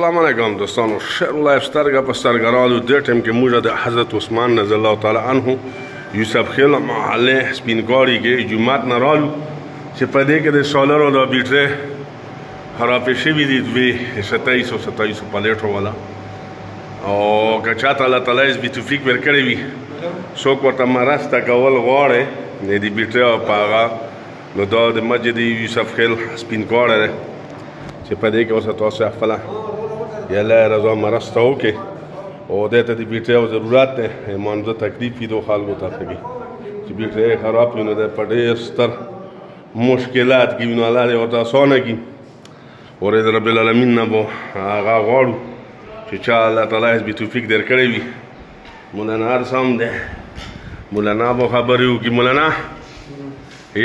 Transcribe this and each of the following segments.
السلام علیکم دوستانو شعر لایف سترګه په سترګه راځو د ټیم کې موږ د حضرت عثمان رضی الله تعالی عنه یوسف خیل محله سپینګاری کې جمعات نه رالو چې په دې کې د سولر او د بیټره خراب شوی دي دوی 2727 پلیټو والا او که چاته الله تعالی یې بي توفیق ورکړی وي څوک ورته مرسته کول غواړي د دې بیټرۍ او په هغه نو دا د مسجد یوسف خیل سپین کاړی دی چې په دې کې اوس تاسو خپله د الله رضا مرسته وکړي او دې ته د بیټرۍ او ضرورت دی مانځه تکلیف وي دو خلکو ته پکې چې بیټرۍ خراب وي نو دی په ډېر ستر مشکلات کې وي نو الله دې ورته اسانه کړي ورې د رب العالمین نه به هغه غواړو چې چا الله تعالی حزب توفیق درکړی وي مولانا هر څه هم دی مولانا به خبرې وکړي مولانا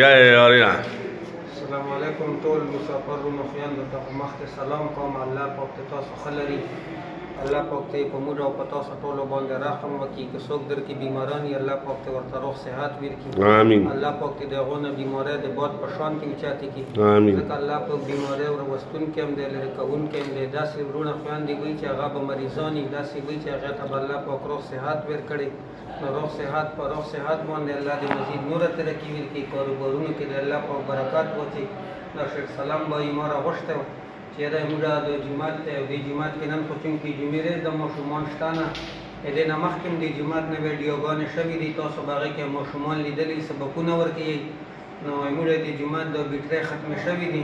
یا یاریا السلام علیکم ټول مسافرو مخیان د تاسو مخ ته سلام کوم الله پاک تاسو خلری الله پاک ته په موږ او پتا سو ټولو باندې رحم وکي که څوک در کې بیماران یې الله پاک ته ورته روغ صحت ورکړي آمین الله پاک ته دغه نه بیماری د باد په شان کې اوچاتې کړي آمین ځکه الله پاک بیماری ور وستون کې هم دی لري کوون کې هم دی داسې ورونه خویندې وي چې هغه به مریضان وي داسې وي چې هغه ته الله پاک روغ صحت ورکړي نو روغ صحت په روغ صحت باندې الله دې مزید نور ترقی ورکړي کاروبارونو کې د الله پاک برکات واچي دا شیخ سلام بای ما را غوښته چه ده موډا ده جماعت ده او دی جماعت کی نن خو چونکی جمعی ریز ده ماشومان شته نه ایده نه مخکی هم دی جماعت نه ویډیو ګانی شوی دی تاسو به هغه کی ماشومان لیدلی سبقونه ورکی یی نو ایموډا دی جماعت ده بیټری ختمی شوی دی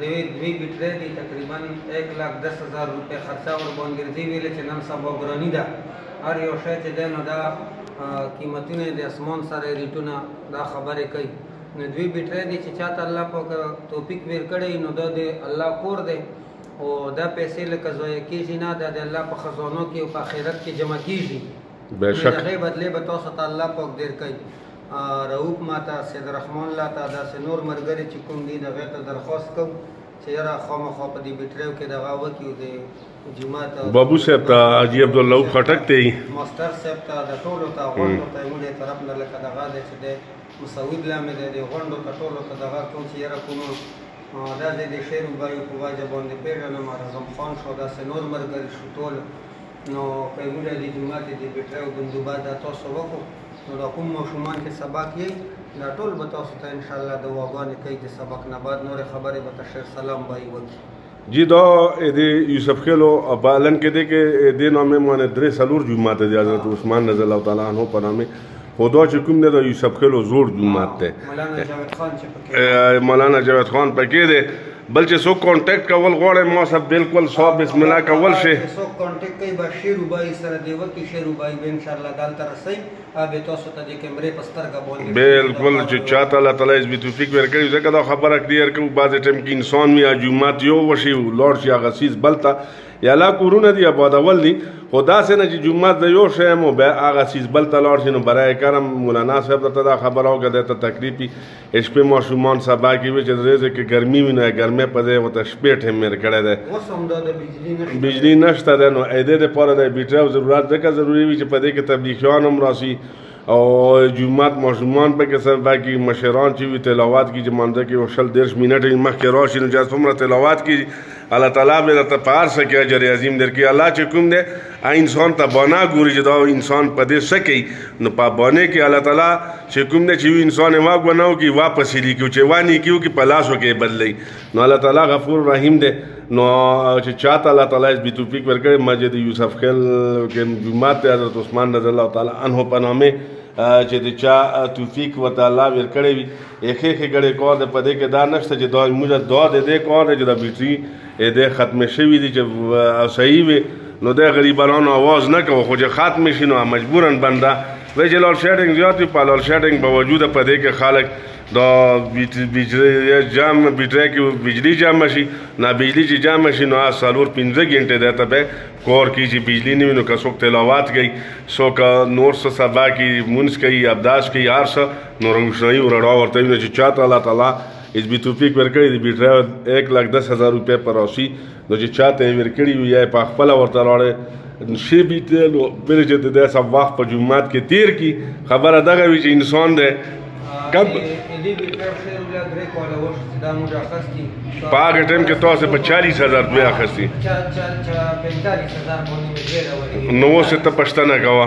دوی دوی بیټری دی تقریبا ایک لاک دس هزار روپی خرچه ورباندی رزی ویلی چه نن سبا ګرانی ده هر یو شی چه ده نو ده قیمتونه دی اسمان سره ریټونه دا خبری کوي نو دوی بیټری دی چې چاته الله پاک توفیق ورکړي نو دا د الله کور دی او دا پیسې لکه ضایع کیږي نه دا د الله په خزانو کې او په آخرت کې جمع کیږي بهشک د هغې بدلې به تاسو ته الله پاک ډېر کوي رؤف ما ته سید رحمان لا ته داسې نور ملګري چې کوم دي د هغې ته درخواست کوم چې یاره خامخا په دې بیټریو کې دغه وکړي د جماعت بابو صاحب ته حاجي عبدالله خټک ته ماستر صاحب ته د ټولو ته غوږ ته یې مونږ طرف نه لکه دغه دی چې دی مسعود لامې دی دی غونډو ته ټولو ته دغه کوم چې یره کوم دا دی دی شعر وبایو په واجه باندې پیژنه ما رزم خان شو دا سه نور مرګری شو ټول نو کوي مولا دی جمعه ته دی بیټره او بندوبات دا تاسو وکو نو دا کوم ماشومان چې سبق یی دا ټول به تاسو ته ان شاء الله دواګانې کوي د سبق نه بعد نور خبرې به تشر سلام بای وکي جی دا د یوسف خیلو په الن کې دی کې د نامه معنی درې سلور جمعه ته حضرت عثمان رضی الله تعالی عنہ په نامه خدا چې کوم دی د یوسف خیلو زور جمعه ته مولانا جاوید خان پکې دی بل چې څوک کانټیکټ کول غواړي ما سب بالکل صاحب بسم الله کول شي څوک کانټیکټ کوي بشیر وبای سره دیو کې شیر وبای به ان شاء الله دال ترسي به تاسو ته د کیمرې په سترګه باندې بالکل چې چاته الله تعالی عزت توفیق ورکړي ځکه دا خبره کلیئر کوو بعض ټیم کې انسان وي جمعات یو وشي لوړ شي هغه سیز بلته یا لا کورونه دي آبادول دي خو داسې نه چې جمعات د یو شی مو بیا هغه سیز بلته لوړ شي نو برای کرم مولانا صاحب ته دا خبره وکړه ته تکلیفي شپې ماشومان سبا کې وي چې ورځې کې ګرمي وي نو ګرمۍ په ځای ورته شپې ټیم مېر کړی دی اوس همدا د بجلي نشته بجلي نشته دی نو د دې لپاره د بیټرۍ او ضرورت ځکه ضروري وي چې په دې کې تبلیغیان هم راسي او جمعات ماشومان په کې سره باقي مشران چې وي تلاوت کې چې مانځه کې یو شل دېرش منټه یې مخکې راشي نو چې څومره تلاوت کې الله تعالی به درته په هر څه کې اجر عظیم درکړي الله چې کوم دی انسان ته بنا ګوري چې دا انسان په دې څه کوي نو په بانې کې الله تعالی چې کوم دی چې یو انسان یې واک بناو کې واپس یې لیکو چې وانی کیو کې په لاسو کې بدلی نو الله تعالی غفور رحیم دی نو چې چاته الله تعالی یې بي توفیق ورکړي مسجد یوسف خل کې جمعه ته حضرت عثمان رضی الله تعالی عنه په نامه چې د چا توفیق وتعالی ورکړي ایخې خې ګړې کار دی په دې کې دا نشته چې دا موږ دا د دې کار دی چې دا بیټري دې ختم شوی دي چې صحیح وي نو د غریبانو आवाज نه کوي خو چې ختم شي نو مجبورا بنده وی چې لول شیډینګ زیات وي په لول شیډینګ باوجود په دې کې خلک دا بجلی جام بټری کې بجلی جام شي نه بجلی چې جام شي نو سالور 15 غنټه ده ته به کور کې چې بجلی نه وینو که څوک تلاوت کوي څوک نور څه سبا کې مونږ کوي ابداس کوي هر څه نو روشنايي ورړوا ورته ویل چې چاته الله تعالی حزبي توفیق ورکړي دی بیټریا 1 لک 10 هزار روپۍ پر راشي نو چې چاته یې ورکړي وي یا په خپل ورته راړې شي بیته نو بل چې د داسې وخت په جمعات کې تیر کی خبره دغه وی چې انسان دی کب پاګه ټیم کې تاسو په 40000 دوی اخستي 45000 باندې نو څه ته پښتنه کوا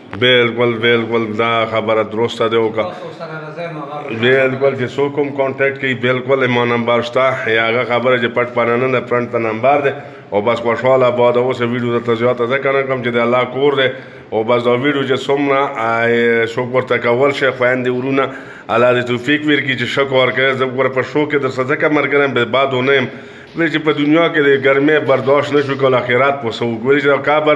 بالکل بالکل دا خبره درسته دی او بالکل چې څوک هم کانټیکټ کوي بالکل ما نمبر شته یا هغه خبره چې پټ پانه نه ده فرنټ ته نمبر دی او بس خوشحاله آباد اوسه ویډیو درته زیاته ځکه نه کوم چې د الله کور دی او بس دا ویډیو چې څومره شوق ورته کول شي خویندې ورونه الله دې توفیق ورکړي چې شکر ورکړي زه ګوره په شو کې در سره ځکه ملګری یم باد ونه یم چې په دنیا کې د ګرمۍ برداشت نه شو کول اخرات په څه وګوري چې قبر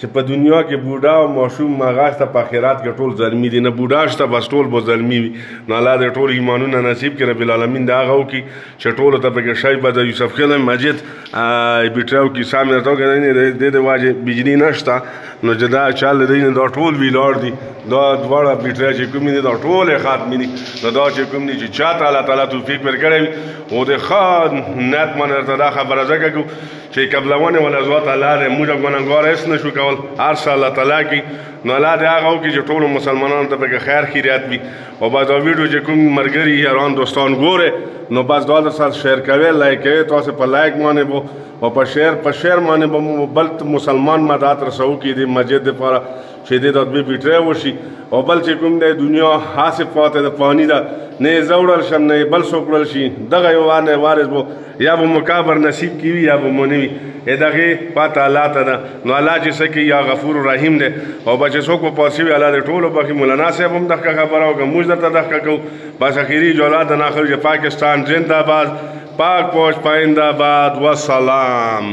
چې په دنیا کې بوډا او ماشوم مغاش ته په خیرات کې ټول زلمی دي نه بوډا شته بس ټول به زلمی وي نو الله دې ټول ایمانونه نصیب کړي رب العالمین دا غو کې چې ټول ته په شای بد یوسف خل مجید بیټراو کې سامنے راو کې نه دې دې واجه بجلی نشتا نو جدا چل دې نه دا ټول وی لار دي دا دواړه بیټرا چې کوم دي دا ټول خاتمه دي دا دا چې کوم دي چې چا تعالی تعالی توفیق ورکړي او دې خان نت منرته دا خبره زګه چې قبلونه ولا زو تعالی دې موږ ګناګار اس نشو کول هر څه الله تعالی کی نو الله دې هغه کې چې ټول مسلمانانو ته به خیر خیرات وي او بعد دا ویډیو چې کوم مرګري یاران دوستان ګوره نو بس دا سره شیر کوي لایک کوي تاسو په لایک باندې بو او په شیر په شیر باندې بل مسلمان مدد رسو کې دې مسجد لپاره چې دې د دوی بیټرۍ وشي او بل چې کوم دی دنیا هاسې پاتې د پانی ده نه یې زوړل شم نه یې بل څوک وړل شي دغه یو وار نه وارث به یا به مکابر نصیب کیوي یا به مونوي دغه پاته الله ته ده نو الله چې سکی یا غفور رحیم دی او بچ څوک په پاسي وی الله دې ټولو بخي مولانا صاحب هم دغه خبره او موږ درته دغه کو بس اخیری جولا د ناخل پاکستان زنده باد پاک پوش پاینده باد وسلام